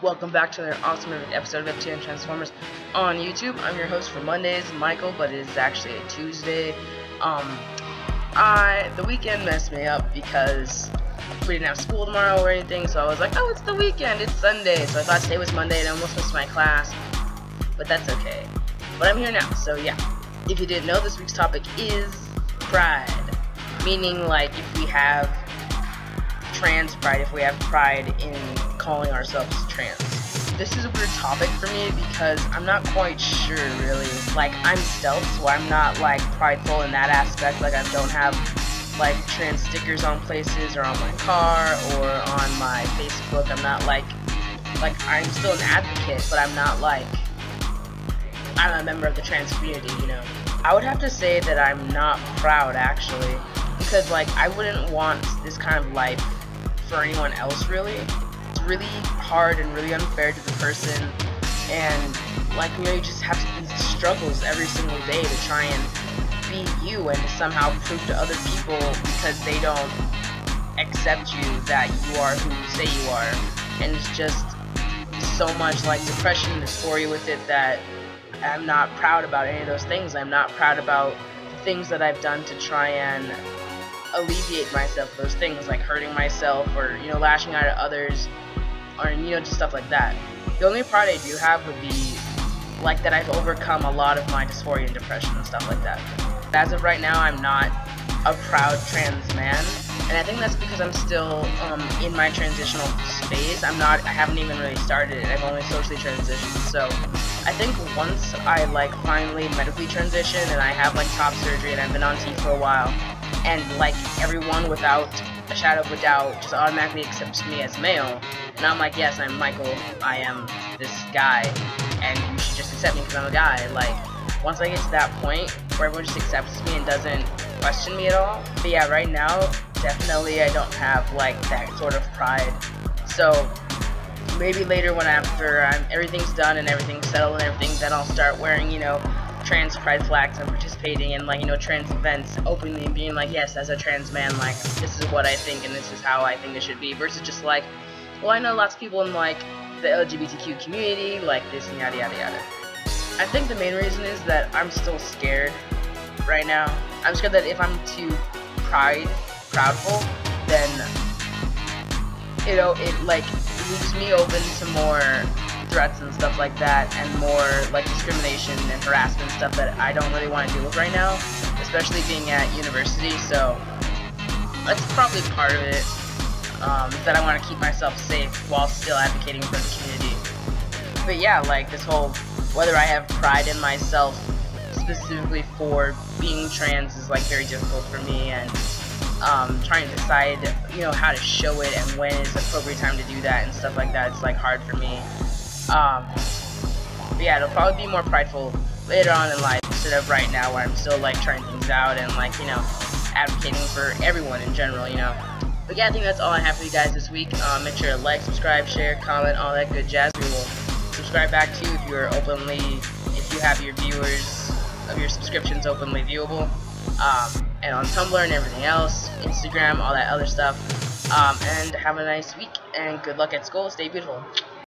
Welcome back to another awesome episode of FTM Transformers on YouTube. I'm your host for Mondays, Michael, but it is actually a Tuesday. Um, I the weekend messed me up because we didn't have school tomorrow or anything, so I was like, oh, it's the weekend, it's Sunday. So I thought today was Monday and I almost missed my class, but that's okay. But I'm here now, so yeah. If you didn't know, this week's topic is pride, meaning like if we have trans pride, if we have pride in calling ourselves trans. This is a weird topic for me because I'm not quite sure really. Like I'm stealth, so I'm not like prideful in that aspect. Like I don't have like trans stickers on places or on my car or on my Facebook. I'm not like like I'm still an advocate, but I'm not like I'm a member of the trans community, you know. I would have to say that I'm not proud actually because like I wouldn't want this kind of life for anyone else really. It's really hard and really unfair to the person. And like you know you just have these struggles every single day to try and be you and to somehow prove to other people because they don't accept you that you are who you say you are. And it's just so much like depression and dysphoria with it that I'm not proud about any of those things. I'm not proud about the things that I've done to try and alleviate myself those things like hurting myself or you know lashing out at others or you know just stuff like that. The only pride I do have would be like that I've overcome a lot of my dysphoria and depression and stuff like that. As of right now, I'm not a proud trans man, and I think that's because I'm still um, in my transitional space I'm not. I haven't even really started it. I've only socially transitioned. So I think once I like finally medically transition and I have like top surgery and I've been on T for a while, and like everyone without a shadow of a doubt just automatically accepts me as male. And I'm like, yes, I'm Michael. I am this guy, and you should just accept me because I'm a guy. Like, once I get to that point where everyone just accepts me and doesn't question me at all. But yeah, right now, definitely I don't have like that sort of pride. So maybe later when after I'm, everything's done and everything's settled and everything, then I'll start wearing, you know, trans pride flags and participating in like you know trans events openly and being like yes as a trans man like this is what I think and this is how I think it should be versus just like well I know lots of people in like the LGBTQ community like this and yada yada yada. I think the main reason is that I'm still scared right now. I'm scared that if I'm too pride proudful then you know it like leaves me open to more threats and stuff like that, and more like discrimination and harassment stuff that I don't really want to deal with right now, especially being at university. So that's probably part of it. Um, that I want to keep myself safe while still advocating for the community. But yeah, like this whole whether I have pride in myself specifically for being trans is like very difficult for me and um, trying to decide you know how to show it and when is the appropriate time to do that and stuff like that it's like hard for me um, but yeah, it'll probably be more prideful later on in life instead of right now where I'm still like trying things out and like, you know, advocating for everyone in general, you know. But yeah, I think that's all I have for you guys this week. Um, make sure to like, subscribe, share, comment, all that good jazz. We will subscribe back to you if you're openly, if you have your viewers of your subscriptions openly viewable. Um, and on Tumblr and everything else, Instagram, all that other stuff. Um, and have a nice week and good luck at school. Stay beautiful.